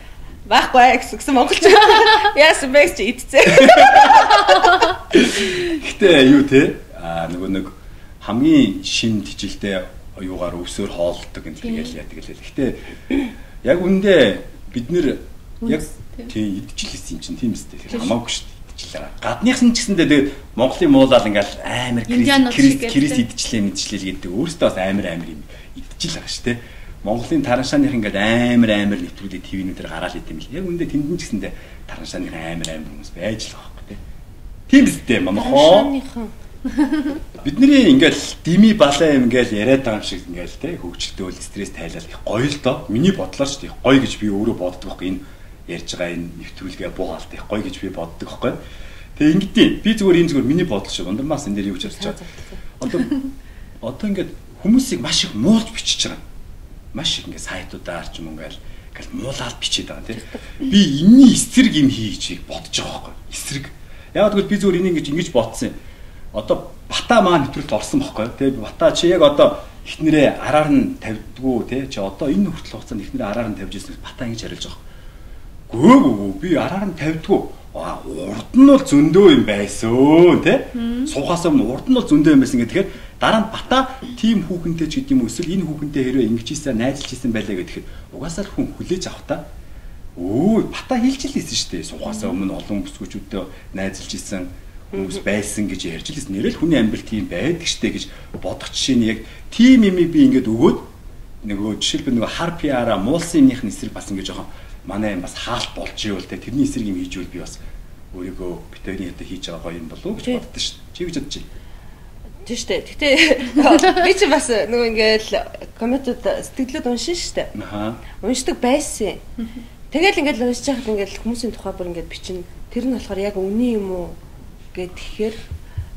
байхгүй аа гэсэн монголчууд яасан бэ гэж идцээ. Гэтэ юу те? Аа нөгөө нэг хамгийн шин тижилтэй юугаар өвсөөр хоолдог энэ тэгэл яадаг л. Гэхдээ яг үндэ бид нэр яг тий идчихлээсэн юм чинь тийм үстэй. Хамаагүй шүү дээ идчихлээ. Гадныхан ч гэсэндээ тэгээд Монголын муулаад ингээл амар крист крист идчихлээ мэдчихлээ гэдэг өөрөөсөө бас амар амар юм идчихл байгаа шүү дээ. Монголын тараншааных ингээд амар амар нэвтрүүлэг ТV-нүүдээр гараал идэм бил. Яг үндэ тэнд нь ч гэсэндээ тараншааных амар амар хүмүүс байж л байгаа байхгүй тий. Тийм үстэй манайхоо. Бидний ингээл дими балаа юм ингээл яриад байгаа юм шиг ингээл те хөвгчлөлтөө үл стресс тайлал их гоё л доо. Миний бодлоор ч их гоё гэж би өөрөө боддог байхгүй энэ ярьж байгаа энэ нэвтрүүлгээ буугаалт их гоё гэж би боддог байхгүй. Тэгээ ингэдیں۔ Би зүгээр энэ зүгээр миний бодол шиг ундармаас энэ дээр юу ч ярьж байгаа. Одоо одоо ингээд хүмүүсийг маш их муулж бичиж байгаа. Маш их ингээд сайтуудаар ч юм ингээл ингээл муулаад бичиж байгаа тийм. Би энэний эсрэг юм хий гэж бодож байгаа байхгүй. Эсрэг. Яг тэгвэл би зүгээр энийг ингэж ингэж бодсон юм одоо бата маа нэвтрүүлэлт орсон байхгүй тий бата чи яг одоо ихнэрээ араар нь тавьдгүү тий чи одоо энэ хүртэл хугацаанд ихнэрээ араар нь тавьж ирсэн бата ингэж харилж байгаа. Гөө гөө би араар нь тавьдгүү. Аа урд нь бол зөндөө юм байсан тий сухаас өмнө урд нь бол зөндөө юм байсан гэхээр дараа нь бата тим хүүхэнтэй ч гэдэг юм эсвэл энэ хүүхэнтэй хэрвээ ингэж ийсэн найзалж ийсэн байлаа гэхээр угаасаа л хүн хүлээж авах та Өө бата хэлчихлээсэн шүү дээ. Сухаас өмнө олон бүсгүүчүүдтэй найзалж исэн хүмүүс байсан гэж ярьж лээс нэрэл хүний амьдрал тийм байдаг штэ гэж бодох жишээ нь яг тийм юм би ингээд өгөөд нөгөө жишээлбэл нөгөө хар пиара муулсан юмных нь эсрэг бас ингээд жоохон манай юм бас хаалт болж ивэл те тэрний эсрэг юм хийжүүл би бас өөрийгөө битэрийн ятаа хийж байгаа юм болов гэж боддоо штэ чи гэж бодож байна Тийм шүү дээ. Гэтэ би чи бас нөгөө ингээл комментууд сэтгэлд уншин шүү дээ. Аа. Уншдаг байсан. Тэгэл ингээл уншиж байхад ингээл хүмүүсийн тухай бүр ингээд бичнэ. Тэр нь болохоор яг үний юм уу? Гэд тэгэхээр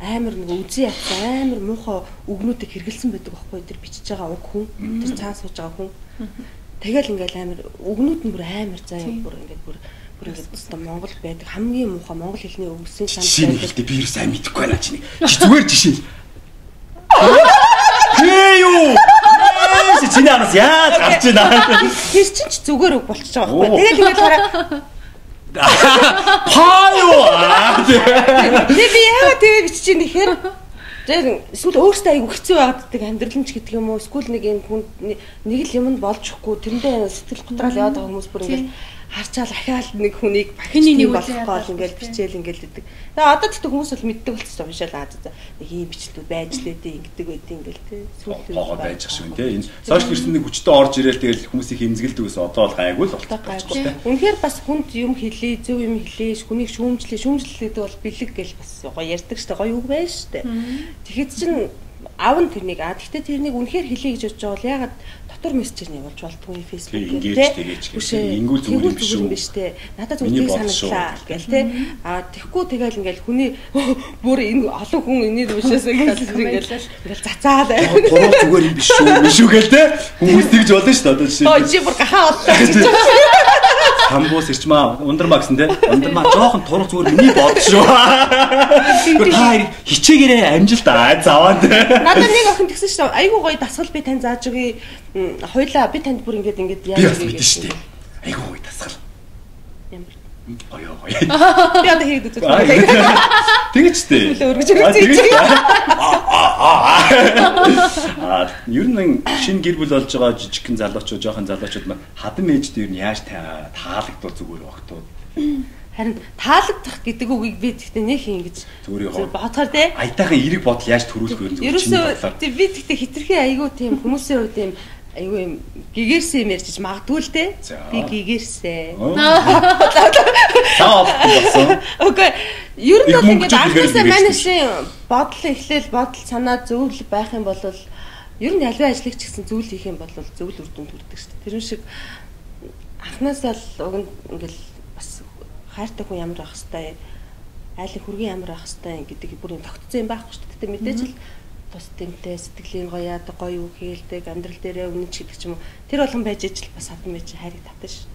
амар нэг үзий ятсан амар муухай үгнүүдийг хэрэгэлсэн байдаг байхгүй тэр бичиж байгаа уг хүн тэр цаан сууж байгаа хүн. Тэгэл ингээл амар үгнүүд нь бүр амар заа бүр ингээд бүр бүр өстө Монгол байдаг. Хамгийн муухай монгол хэлний үгсийн санд байдаг. би юу сайн мэдэхгүй байна чи зүгээр жишээ Ээ юу? Чиний анаас яаж гарч ийна Тэр чинь ч зүгээр үг болчихж байгаа байхгүй. Тэгэл ингээд хараа Паа юу? Тэг би яагаад тэгээ бичиж ийн гэхээр? Тэг эсвэл өөртөө айгу хэцүү байгааддаг амьдрал нь ч гэдэг юм уу? Эсвэл нэг юм хүн нэг л юмд болж ихгүй тэрэндээ сэтгэл гутраал яваад байгаа хүмүүс бүр ингээд харчаал ахаал нэг хүнийг бахины нэг болохгүй бол ингээл бичээл ингээл гэдэг. Тэгээ одоо тэгтээ хүмүүс бол мэддэг болчихсон юм шээ л аа за нэг ийм бичлүүд байж лээ дээ ингэдэг байдیں۔ ингээл тий. Сүүлдээ байж ах шүү тий. Энэ сошиал эрсэний хүчтэй орж ирээл тэгэл хүмүүсийг хэмзгэлдэг ус одоо бол гайгүй л болчихсон тий. Үнэхээр бас хүнд юм хэлээ, зөв юм хэлээ, хүнийг шүүмжлээ, шүүмжлэл гэдэг бол бэлэг гэл бас гоё ярьдаг штэ гоё үг байж штэ. Тэгэхэд чинь аав нь тэрнийг аа тэгтээ тэрнийг үнэхээр хэлье гэж бодож байгаа бол ягаад дотор мессежээр нь явуулж болтгүй Facebook тий. Ингүүл зүгээр биш үү биш тий. Надад зүгээр санагдлаа гэл тий. Аа тэгхгүй тэгэл ингээл хүний бүр энэ олон хүн энийг уушаас ингээл ингээл зацаад туруу зүгээр юм биш үү биш үү гэл тий. Хүмүүс тэгж болно шүү дээ одоо жишээ. Оо чи бүр гахаа боллоо. Хамбуус ирчмаа ундармаа гэсэн те. Ундармаа жоохон турах зүгээр миний бод шүү. Та хичээгээрээ амжилт аа заваад. Надад нэг охин тэгсэн шүү. Айгуу гоё дасгал би тань зааж өгье. Хойлоо би танд бүр ингэж ингэж яаж. Би шүү дээ. Айгуу гоё дасгал. Ямар ой. Би одоо хийгээд байна. Тэгэж тээ. Өргөж өгч. Аа, ер нь шинэ гэр бүл болж байгаа жижигхэн залуучууд, жоохон залуучууд маань хадам ээжд ер нь яаж таалагдвал зүгээр багтууд. Харин таалагдах гэдэг үгийг би тэгтээ нөх ингэж бодохоор те. Аятайхан эерэг бодол яаж төрүүлэх вэ? Ерөөсөө би тэгтээ хитрхи айгүй тийм хүмүүсийн хувьд тийм айгүй юм гэгэрсэн юм ярьж магадгүй л те. Би гэгэрсэн. Таа болсон. Окей. Ер нь бол ингээд анхнаасаа манайшийн бодол эхлээл бодол санаа зөвл байх юм бол ер нь ялваа ажлыг ч гэсэн зөвл хийх юм бол зөвл үр дүнд хүрдэг шүү дээ. Тэрэн шиг анхнаасаа л уг нь ингээл бас хайртай хүн ямар байх хэвээр айлын хүргийн ямар байх хэвээр гэдэг бүрийн тогтцсон юм байхгүй шүү дээ. Мэдээж л тус тэмтэй сэтгэлийн гоё яадаг гоё үг хэлдэг амьдрал дээрээ үнэн ч гэдэг ч юм уу тэр болгон байж ижил бас хатан байж хайрыг татна ш.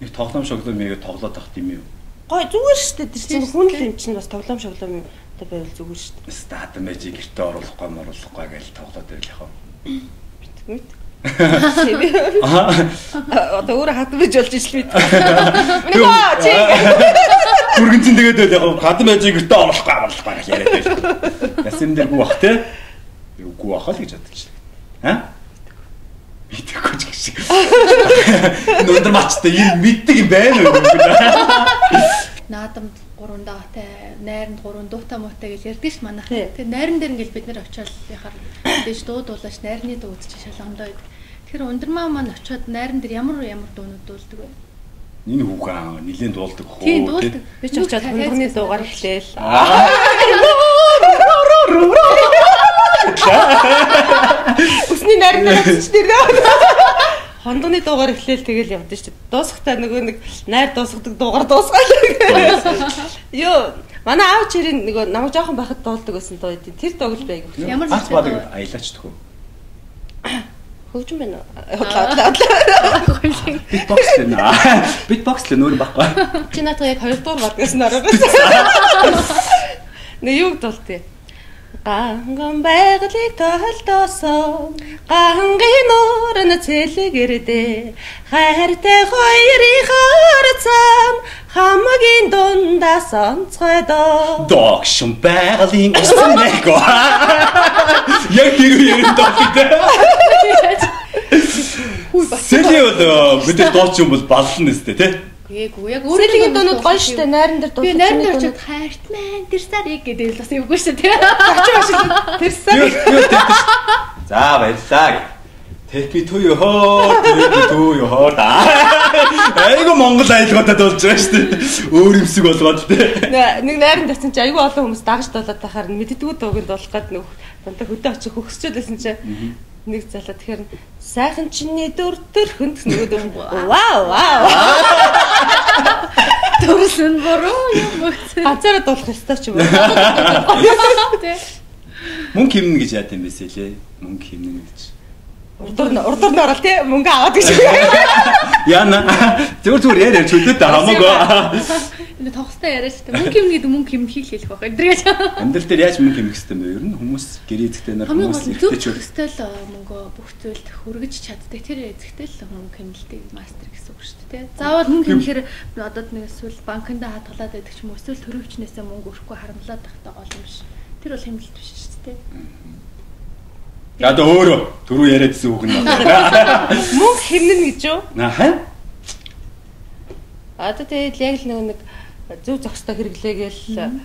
Нэг тоглоом шоглоом яг тоглоод тахт юм юу? Гоё зүгээр ш тэр чинь хүн л юм чинь бас тоглоом шоглоом юм та байвал зүгээр ш. Статан байж гэртээ оруулахгүй моруулахгүй гэж тоглоод байл яхаа. Битгмит. Аа одоо өөр хатан байж болж ижил бит. Нөгөө чи Бүргэнцэн тэгээд яг хатан байж гэртээ оруулахгүй моруулахгүй гэж яриад байл. Ясын дээр гүөх те. Үгүй ахаа л гэж байна. Аа? Мэдээгүй ч гэж. Өндөр мачтай энэ мэддэг юм байна уу? наадамд гурван даатай, найранд гурван дуутай муутай гэж ярьдаг ш манайх. Тэгээ найран дээр ингээл бид нэр очиод яхаар дэж дуудуулаач найрны дуу үзчих шалгондоо байдаг. Тэгэхээр ундрмаа маань очиод найран дээр ямар ямар дуунууд дуулдаг вэ? Энэ хүүхэн нилийн дуулдаг хөө. Тийм дуулдаг. Би ч очиод хундганы дуугаар эхлээл. Өсний найран дээр очиж нэрээ. Хондгоны дуугаар эхлээл тэгэл явдсан шүү дээ. Дуусахтаа нөгөө нэг найр дуусгадаг дуугаар дуусгаал. Йоо, манай аав чирийн нөгөө намайг жоохон байхад дуулдаг байсан дуу эдийн. Тэр дууг л байг. Ямар бадаг дуу? аялаач төхөө. Хөгжим байна уу? Худлаа. Битбокс л нэ. Битбокс л нөр баггүй. Чи надад яг хоёр бат гэсэн ороод. Нэ юу дуултыг? Ганган байгалыг толдосоо гангийн нуурын цэлгэрдэ хайртай хоёрын харцам хамгийн дундаас онцгойдоо Догшин байгалийн өсөн нэго. Яг тэр үеийн догтой. Хүй бас. Сэлийн бол бид дооч юм бол баллна өстэй тий. Гээгүй яг Сэлгийн дуунууд гоё штэ найран дээр Би дуулсан. найран дээр очиод хайрт маань тэр сарыг гэдэг л бас эвгүй шүү дээ. тэр сар Юу юу тэгтэж. За баярлаа. Take me to your heart, take me to your heart. Айгу Монгол айлгуудад болж байгаа шүү дээ. Өөр юмсэг болгоод тий. нэг найран дэрсэн чи айгүй олон хүмүүс дагаж дуулаад тахаар мэддэггүй дууг нь дуулах гээд нэг дандаа хөдөө очих хөгсчөөд байсан чи нэг залуу тэгэхээр сайхан чиний дөр төрхөнд нөгөө дөр вау вау Төрсөн буруу юм өгсөн. ганцаараа дуулах ёстой ч юм уу. Мөнгө хэмнэ гэж яат юм бэсэ лээ. Мөнгө хэмнэ гэж. Урдуур нь урдуур нь орол тий мөнгө аваад гэж Яна зүгээр зүгээр яриа чөлөөтэй хамаагүй. Энэ тогстой яриа шүү дээ. Мөнгө хэмнэ гэдэг мөнгө хэмнхийг л хэлэх байх. Эдрээс Амьдрал дээр яаж мөнгө хэмнэх хэрэгтэй юм бэ? Ер нь хүмүүс гэрээ эзэгтэй нар хүмүүс эргэжтэй ч зөвхөстэй л мөнгө бүх зүйлд хөргөж чаддаг. Тэр эзэгтэй л мөнгө хэмнэлтийг мастер гэсэн үг шүү дээ. Заавал мөнгө хэмнэхээр одоо нэг эсвэл банкнд хадгалаад байдаг ч юм уу эсвэл төрөвчнээсээ мөнгө өрөхгүй харамлаад тахтай гол юм биш. Тэр бол хэмнэлт биш шүү дээ. Яг өөрөө түрүү яриадсэн үг нь мөнгө хэмнэн гэж юу Наа. одоо тэгээд яг л нэг зөв зохистой хэрэглээгээл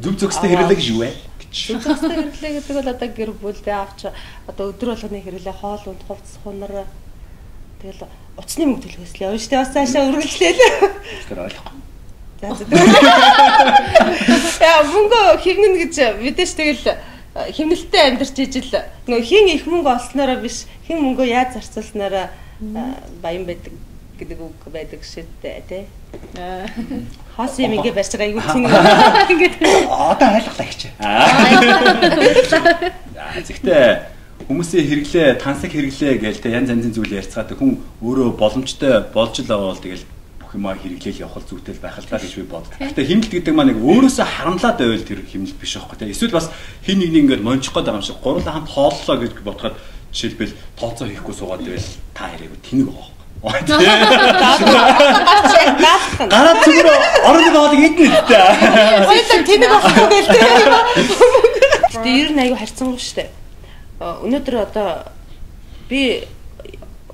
Зүг зүгстэй хэрэглэх юу вэ? гэж. зөв зохистой хэрэглээ гэдэг бол одоо гэр бүлдээ авч одоо өдөр болгоны хэрэглээ хоол унд хувцас хунар тэгэл уцсны мөнгө төлөхөөс л явна шүү дээ бас цаашаа үргэлжлээл Тэр ойлгохгүй. За зөв. Яа мөнгө хэмнэн гэж мэдээж тэгэл хэмнэлттэй амьдарч ижил нөгөө хин их мөнгө олснороо биш хин мөнгөө яаж зарцуулснараа э, баян байдаг гэдэг үг байдаг дээ тий. Хос юм ингээ барьж байгаа айгүй тийм. Ингээд. Одоо ойлголаа гэж. Гэхдээ хүмүүсийн хэрэглээ, тансаг хэрэглээ гээл те янз янзын зүйл ярьцгаад хүн өөрөө боломжтой болж л байгаа бол тэгэл бүх юмаа хэрэглээл явах зүйтэй байх л даа гэж би бод. Гэхдээ химнэлт гэдэг маань нэг өөрөөсөө харамлаад байвал тэр химнэлт биш аахгүй те. Эсвэл бас хин нэг нэг ингээд мончих гээд байгаа юм шиг гурлаа хамт хооллоо гэж бодоход жишээлбэл тооцоо хийхгүй суугаад байвал та яриаг тэнэг байгаа. Гараад зүгээр орны боолыг идэнэ гэдэг. Хоёулаа тэнэг болохгүй гээл тийм. Гэтэ ер нь аюу харьцангуй шүү дээ. А, Өнөөдөр одоо би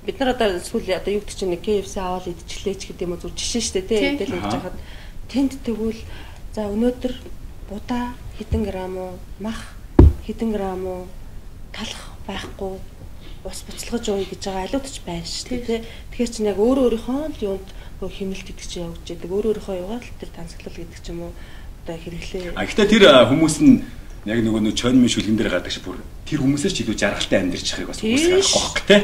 бид нар одоо сүүл одоо юу гэдэг чинь нэг KFC аваад идчихлээч гэдэг юм уу зүр жишээ шүү дээ Тийм. тийм. Тэгэл ингэж хахад тэнд тэгвэл за өнөөдөр будаа хэдэн грамм уу мах хэдэн грамм уу талах байхгүй ус буцалгаж ууя гэж байгаа алиудч байна шүү дээ тий. Тэгэхээр чинь яг өөр өөрийнхөө л юунд нөгөө химнэлт гэдэг чинь явж яадаг өөр өөрийнхөө югаар л тэр тансаглал гэдэг ч юм уу одоо хэрэглээ А гэхдээ тэр хүмүүс нь яг нөгөө нэг чойн мэн шүлгэн дээр гадаг шиг бүр тэр хүмүүсээс ч илүү жаргалтай амьдарч байгааг бас ш. байхгүй те.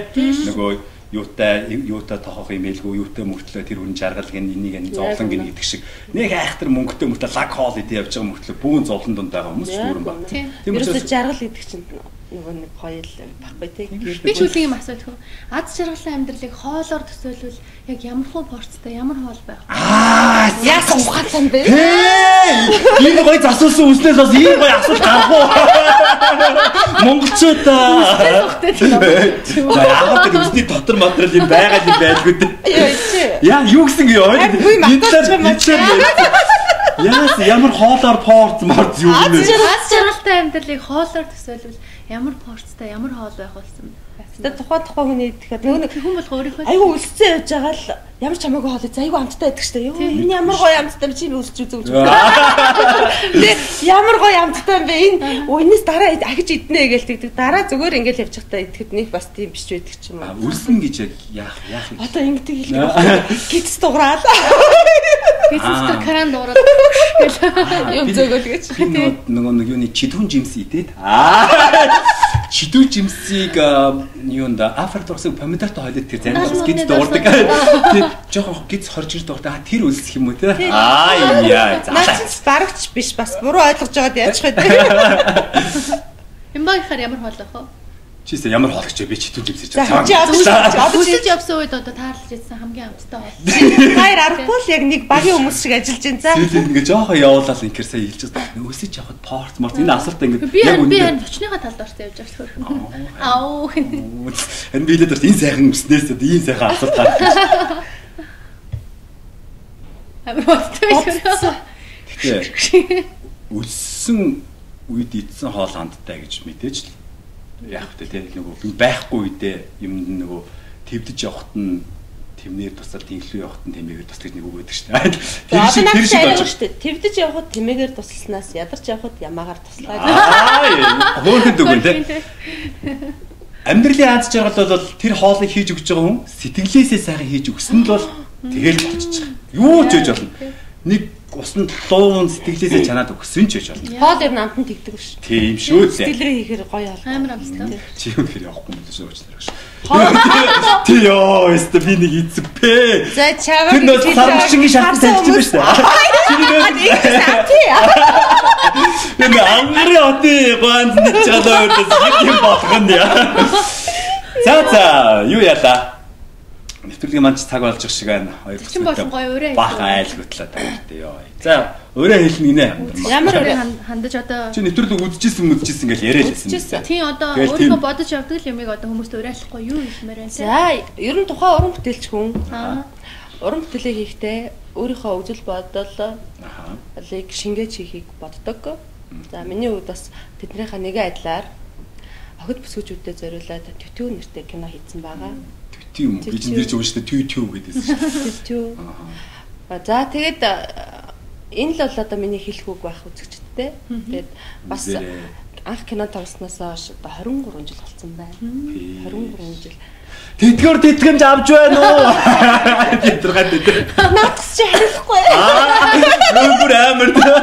Нөгөө юутай юутай тохох юм ээлгүй юутай мөртлөө тэр хүн жаргал гин энийг ань зовлон гин гэдэг шиг нэг айхтар мөнгөтэй мөртлөө лаг хоол идэ явж байгаа мөртлөө бүүн зовлон донд байгаа хүмүүс дүүрэн баг. Тийм. Учраас жаргал гэдэг чинь нөгөө нэг гоё л баггүй тий. би ч үлийн юм асуулт хөө. Аз жаргалын амьдралыг хоолоор төсөөлвөл яг ямар хуу порцтой ямар хоол байх вэ? аа Яасан ухаалсан бэ? Энэ гоё засуулсан үснээс бас ийм гоё асуулт гарах уу? Монголчууд аа. За яагаад үсний дотор материал юм байгаа юм байлгүй дээ. Яа юу гэсэн юм яа? Үгүй юм аа. Яас ямар хоолоор порц морц юу Аз нэ? жаргал- Аз жаргалтай амьдралыг хоолоор төсөөлвөл ямар порцтой ямар хоол байх болсон Тэгээд тухай тухай хүний идэхэд нөгөө нэг хүн болох өөрийнхөө айгүй өлсцэн явж байгаа л ямар ч хамаагүй хоол айгүй амттай байдаг штэ. Йоо энэ ямар гоё амттай би чинь өлсч үзэг үзэг. Тэгээ ямар гоё амттай юм бэ? Энэ өнөөс дараа ахиж иднэ гэж тэгдэг. Дараа зүгээр ингээл явж байхдаа идэхэд нэг бас тийм биш байдаг ч юм уу. Үлсэн гэж яг яах яах юм. Одоо ингэдэг хэлдэг. Гитс дуграал. Бизнес кран дуурал Юм зөөгөл гэж. Би нөгөө нэг юуны чидүүн жимс идээд аа чидүүн жимсийг юунд афр дурсаг помидортой хойлоод тэр зарим бас гид дуурдаг. Тэр жоохон гид хорж ир дуурдаг. Тэр үлсэх юм уу те? Аа яа. Наач барагч биш бас буруу ойлгож байгаад яачих вэ? юм баг ихаар ямар хоол байх вэ Чийсээ ямар хоолгч вэ? Би ирж За байгаа. чи одоо Өсөж явсан үед одоо таарлаж ирсэн хамгийн амттай хоол Хоёр аргагүй л яг нэг багийн хүмүүс шиг ажиллаж байна. За. Тэгээд ингээ жоохон явуулаад инкер сая хэлж байгаа. Өсөж явахад порт морт энэ асуултаа ингээ би харин би харин өчнийхөө талд орсон явж байгаа хөрхөн аау энэ билээд бас энэ сайхан өснээс ийм сайхан асуулт гаргаж. амар бодсон Гэтэ өлсөн үед идсэн хоол хандтай гэж мэдээж л яах вэ нөгөө би байхгүй үедээ юм нөгөө твдэж явахт нь тэмнэр тусал тэнхлүү явахт нь тэмээгээр тус гэж нэг үг байдаг шүү дээ. Тэр шиг тэр шиг болж шүү дээ. Твдэж явхад тэмээгээр тусласнаас ядарч явхад ямаагаар туслаа. Аа хөөхөнд үг нэ. Амьдралын аз жаргал бол тэр хоолыг хийж өгч байгаа хүн сэтгэлээсээ сайхан хийж өгсөн л бол тэгэл болчих. Юу ч хийж болно. Нэг усанд дуун сэтгэлээсээ чанаад өгсөн ч гэж болно. Хоол ер нь амтан тэгдэг шүү. Тийм шүү дээ. Сэтгэлрээ хийхээр гоё бол. амар амттай Чи юу гэхээр явахгүй юм шиг уучлаарай гэж. Ти ёо, өстө би нэг эцэпэ. За чаваа. Тэр нөө сармшингийн шатнд тавьчихсан ба шүү дээ. Чи нэг Тий. энэ ангарын хотын ганц нэг чалаа өрдөөс юм болох нь яа. За за, юу яла? Нэвтрүүлгийн манч цаг болж их шиг байна. Хоёр Чин болон гоё өрөө Бах айл хөтлөө тавьдээ ёо. За, өрөө хэлнэ гинэ. Ямар Өөрөө өрөө? хандаж одоо Чи нэвтрүүлэг үзчихсэн мүдчихсэн гэж яриа л Үзчихсэн. байсан. тийм одоо тийм. бодож явдаг л юмыг одоо хүмүүст уриалахгүй юу хэлмээр байна За ер нь тухайн уран бүтээлч хүн уран бүтээлээ хийхдээ өөрийнхөө үзэл бодол алыг шингээж хийхийг боддог. За миний хувьд бас тэднийхээ нэгэн адилаар охид бүсгүүчүүдэд зориулаад төтөө нэртэй кино хийсэн байгаа. Түү юм. Би чинь тэр чинь ууштай түү түү гэдээсэн шүү. Төтөө. За тэгээд а, энэ л бол одоо миний хэлэх үг байх үзэгчдтэй. Тэгээд бас. Анх кино хойш одоо 23 жил болсон байна. 23 жил. Тэтгэр тэтгэмж авч байна уу? Тэтгэр тэтгэр. Наадас чи хариулахгүй. Аа, бүр амар таа.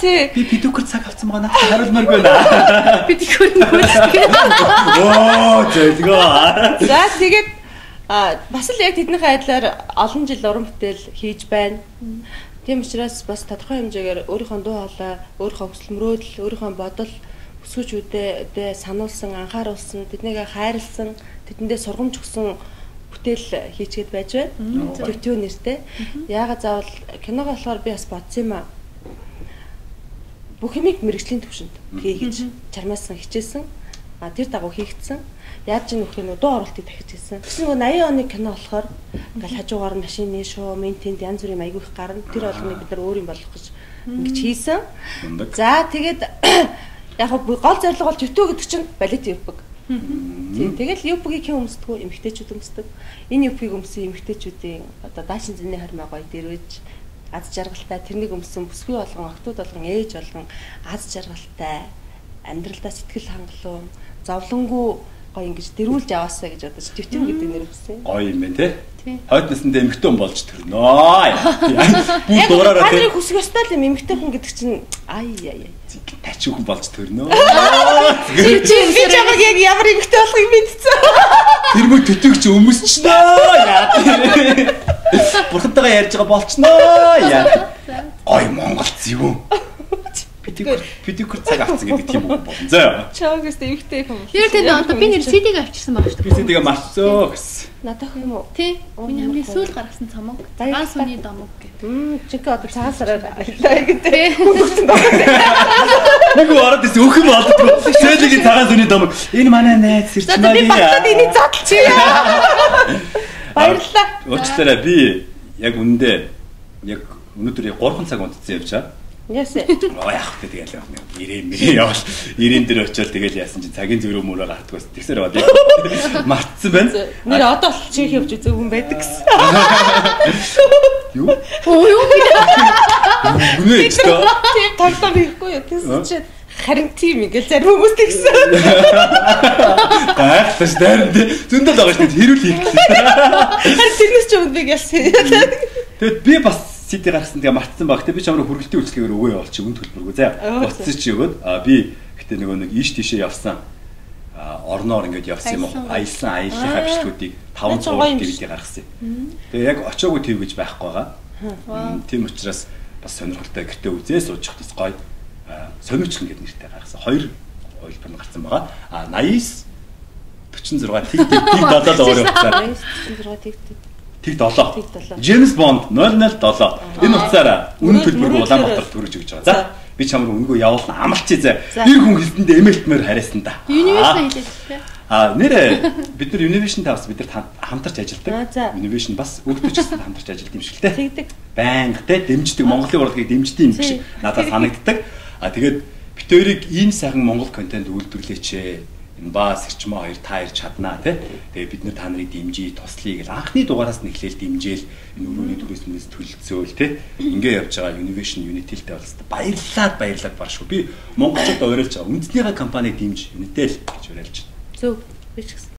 Тий. Би педикур цаг авсан байгаа надад хариулмааргүй байна. их хөрөнгө Оо, зөөлгөө. За тэгээд а бас л яг тэднийхээ адилаар олон жил уран бүтээл хийж байна. Тийм учраас бас тодорхой хэмжээгээр өөрийнхөө дуу хоолой, өөрийнхөө хүсэл мөрөөдөл, өөрийнхөө бодол өсгөөчүүдэд сануулсан, анхааруулсан, тэднийг хайрлсан, тэдэндээ сургамж өгсөн бүтээл хийчихэд байж байна. Төвтөө нэртэй. Яагаад заавал киного болохоор би бас бодсон юм аа. Бүх юмыг мэрэгжлийн төвшөнд хийгэж чармаасан хичээсэн. А тэр дагуу хийгдсэн. Яаж ч нөх нь дуу оролтыг дахиж хийсэн. Тэгсэн нөгөө 80 оны кино болохоор ингээл хажуугаар машины шоу, ментент янз бүрийн аягүй их гарна. Тэр болгоныг бид нар өөр юм болгох гэж ингэж хийсэн. За тэгээд яг гол зорилго бол төтөө гэдэг чинь балет юпг. Тийм тэгэл өмсдөг вэ? Эмэгтэйчүүд өмсдөг. Энэ юпгийг өмсөн эмэгтэйчүүдийн одоо даашин зэний хормой гоё дэрвэж аз жаргалтай тэрнийг өмсөн бүсгүй болгон октод болгон ээж болгон аз жаргалтай амьдралдаа сэтгэл хангалуун зовлонгүй гоё ингэж дэрүүлж аваасаа гэж бодож төвтөн гэдэг нэр өгсөн. Гоё юм байна те. Тийм. Хойд насндаа эмхтэн болж төрнөө. Яг дуураараа те. нарын хүсэх ёстой л юм эмэгтэй хүн гэдэг чинь ай яй яй. Тачи хүн болж төрнөө. Чи би чамайг яг ямар эмэгтэй болохыг мэдсэн. Тэр мө төтөгч өмсчнөө. Яа. Бурхантайгаа ярьж байгаа болчноо. Яа. Ой Монголц юу? Педикур педикур цаг авсан гэдэг тийм үг болно. За. Чаагаас эмэгтэй хүн. Тэр тэнд одоо би нэр CD-г авчирсан байгаа шүү Би тэдгээ марцсоо гэсэн. Надад юм уу? Тий. Миний хамгийн сүүл гаргасан цамог. Гаан сүний домог гэх. Мм чиг одоо цагаан сараар аялаа гэдэг. Нэг ороод ирсэн өхөн болдгоо. Сэлгийн цагаан сүний дом. Энэ манай найз За би багтаад энийг задлчих яа. Баярлалаа. Уучлаарай би яг үндэ яг өнөөдөр 3 цаг унтцсан явчаа. Ясэ. оо яах вэ тэгэл явах юм. Ирээ мэрээ явал ирээн дээр очиод тэгэл яасан чинь цагийн зөрөө мөрөө гартгаас тэгсэр бод. Мартсан байна. Нэр одоо л явж үзэх хүн байдаг гэсэн. Юу? Оо юу Үнэ ч тоо. Тийм тоглоом хийхгүй юу? Тэгсэн чинь харин тийм ингээл зарим хүмүүс тэгсэн. Гайхташ дайрн зөндөл байгаа шүү дээ хэрүүл хийх гэсэн. Харин тэрнээс ч өмнө би ялсан. Тэгэд би бас сити гаргасан тэгээ мартсан баг. Тэг би чамраа хүргэлтийн үйлчлэгээр өгөө явал чи үн төлбөргүй заа. Өө, Буцсан чи өгөөд а би гэтээ нөгөө нэг ийш тийшээ явсан орноор ингээд явсан юм уу? Аялсан. Аяллахаа бичлгүүдийг 5 Ачаа гоё юм 6 DVD гаргасан юм. Тэгээ яг очоогүй төв гэж байхгүй байгаа. Тийм учраас бас сонирхолтой гэртээ үзээ суучих тус гоё а, сониучлан гэдэг нэртэй гаргасан. Хоёр хувилбар нь гарсан байгаа. А 89 46 тэг тэг тэг 70 өөр явцаар. 6 тэгтээ. Тэг 7. Тэг 7. Джеймс Бонд 007. Энэ утсаараа үнэн төлбөргүй Улаанбаатар төрөж өгч байгаа. За би чамд өнгөө явуулна амлчээ. За. Ир хүн хэлтэндээ эмэлтмээр харьяасан да. Universal хэлээд тээ. А нэрэ бид нар Univision тавс бид нар хамтарч ажилладаг. Univision бас өгдөгчсөн хамтарч ажилладаг юм шиг л те. Тэгдэг. Баянг те дэмждэг Монголын урлагийг дэмждэг юм шиг надад санагддаг. А тэгээд хоёрыг ийм сайхан Монгол контент үйлдвэрлээч ээ. Энэ бас эрчмөө хоёр та хоёр чаднаа те. Тэгээ бид нар та нарыг дэмжиж туслая гэл анхны дугаараас нь эхлээл дэмжээл энэ өрөөний төрөөс нээс төлөлцөөл те. Ингээ явж байгаа Univision Unity-тэй болстой баярлалаад баярлалаад баршгүй. Би монголчууд уриалж байгаа. Үндэснийхээ компанийг дэмж Unitel гэж уриалж байна. Зөв. Би ч гэсэн.